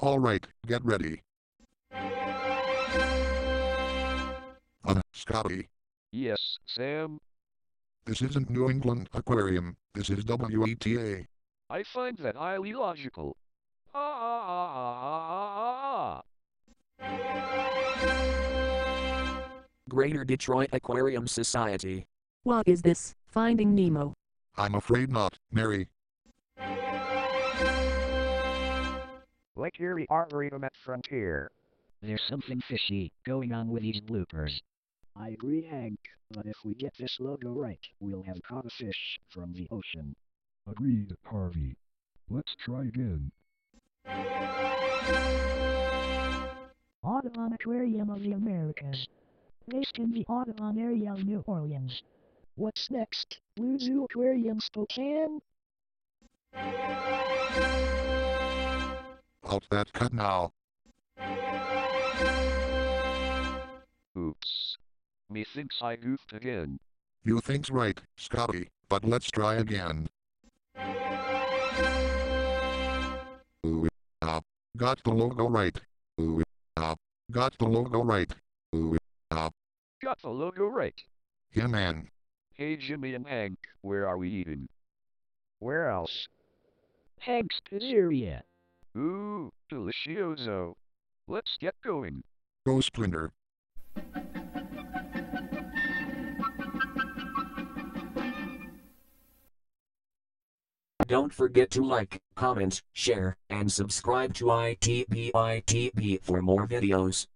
Alright, get ready. Uh, Scotty, Yes, Sam. this isn't New England Aquarium, this is WETA. I find that highly logical. Ah ah ah ah ah ah ah. Greater Detroit Aquarium Society. What is this? Finding Nemo. I'm afraid not, Mary. Lake Erie Arboretum at Frontier. There's something fishy going on with these bloopers. I agree, Hank, but if we get this logo right, we'll have caught a fish from the ocean. Agreed, Harvey. Let's try again. Audubon Aquarium of the Americas. Based in the Audubon area of New Orleans. What's next? Blue Zoo Aquarium Spokane? Out that cut now. Oops. Methinks I goofed again. You think's right, Scotty, but let's try again. Ooh, ah, got the logo right. Ooh, ah, got the logo right. Ooh, ah, Got the logo right. yeah man. Hey Jimmy and Hank, where are we eating? Where else? Hank's Pizzeria. Ooh, delicioso. Let's get going. Go Splinter. Don't forget to like, comment, share, and subscribe to ITBITB for more videos.